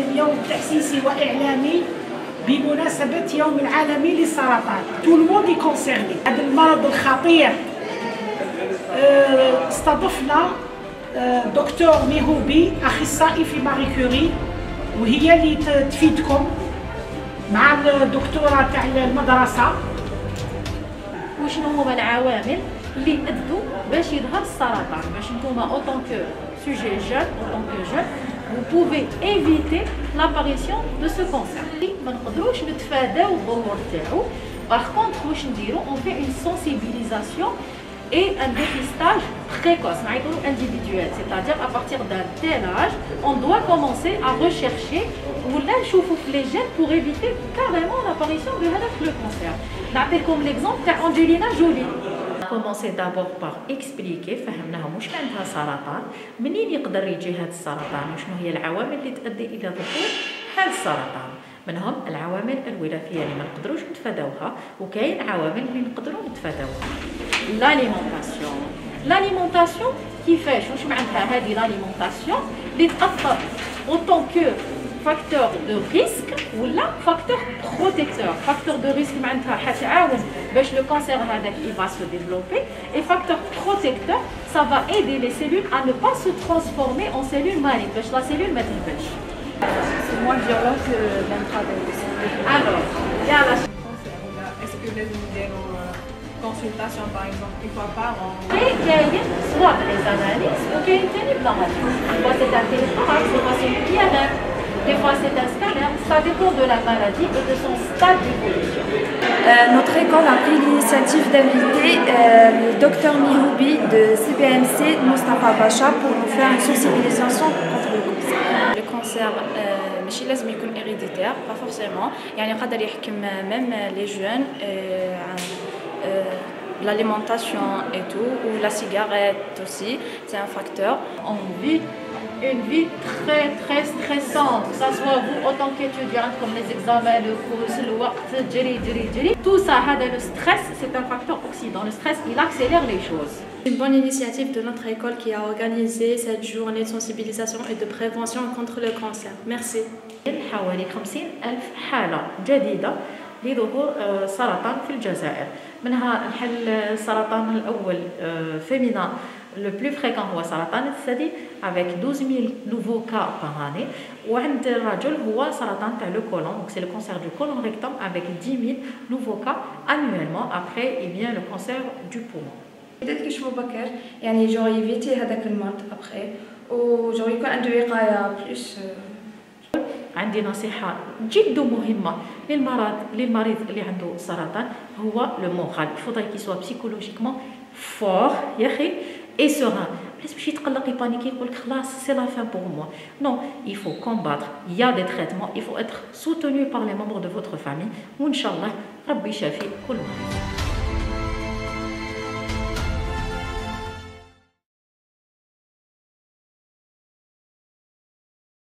اليوم تأسيسي وإعلامي بمناسبة يوم العالمي للسرطان. تو الموند كونسيرني هذا المرض الخطير. آه، استضفنا آه، دكتور ميهوبي أخصائي في ماري كوري وهي اللي تفيدكم مع الدكتورة تاع المدرسة. وشنو هما العوامل اللي ادوا باش يظهر السرطان. باش نتوما اوتون كو sujet jeune autant que jeune. vous pouvez éviter l'apparition de ce cancer. Par contre, on fait une sensibilisation et un dépistage précoce, individuel. C'est-à-dire à partir d'un tel âge, on doit commencer à rechercher ou les gènes pour éviter carrément l'apparition de le cancer. Comme l'exemple d'Angelina Jolie. Commencer d'abord par expliquer فهمناهم واش معناتها سرطان. منين يقدر يجي هذا السرطان؟ وشنو هي العوامل اللي تؤدي إلى ظهور هذا السرطان؟ منهم العوامل الوراثية اللي ما نقدروش نتفاداوها وكاين عوامل اللي نقدروا نتفاداوها لاليمونطاسيون لاليمونطاسيون كيفاش؟ واش معناتها هذه لاليمونطاسيون اللي تأثر اوتون كو فاكتور دو ريسك ولا فاكتور بروتيكتور فاكتور دو ريسك معناتها حتعاون باش لو كانسير هذاك il va se développer et facteur protecteur ça va aider les cellules à ne pas se transformer en cellules malignes باش la cellule ما تهبلش C'est moins violent que l'intraveneux. alors il y a la Est-ce que les vidéos consultation par exemple une fois par an Et كاين soit les analyses وكاين ثاني بلا des fois c'est un téléphone des fois c'est une IRM des fois c'est un scanner ça dépend de la maladie et de son stade d'évolution Euh, notre école a pris l'initiative d'inviter euh, le docteur Mihoubi de CPMC, Mustafa Bacha, pour nous faire une sensibilisation contre le cancer. Le cancer euh, ماشي لازم يكون héréditaire pas forcément يعني يقدر يحكم même les jeunes euh, euh, l'alimentation et tout, ou la cigarette aussi, c'est un facteur. On vit une vie très très stressante, que ce soit vous en tant qu'étudiant, comme les examens, le cours, le work, djeri, djeri. Tout ça, le stress, c'est un facteur oxydant. Le stress, il accélère les choses. C'est Une bonne initiative de notre école qui a organisé cette journée de sensibilisation et de prévention contre le cancer. Merci. لظهور آه، سرطان في الجزائر. منها الحل آه، السرطان الأول فيمينا لو بلو فريكون هو سرطان الثدي افيك 12000 نوفو كا باراني وعند الرجل هو سرطان تاع لو كولون دونك سي لو كونسير دو كولون ريكتوم افيك 10000 نوفو كا انويلمون ابري اي بيان لو كونسير دو بومون بدات كيشوفوا بكر يعني جوري فيتي هذاك المرض ابري و جوري يكون عنده وقاية بلوس عندي نصيحة جد مهمة للمرض للمريض اللي عنده سرطان هو لو مورال فودري كي سوا بسيكولوجيكمون فور يا أخي اي سوران بلاش باش يتقلق يبانيكي يقول لك خلاص سي لا فان بور موا نو il faut combattre. Il y a des traitements. Il faut être soutenu par les membres famille. وإن شاء الله ربي يشافي كل مريض.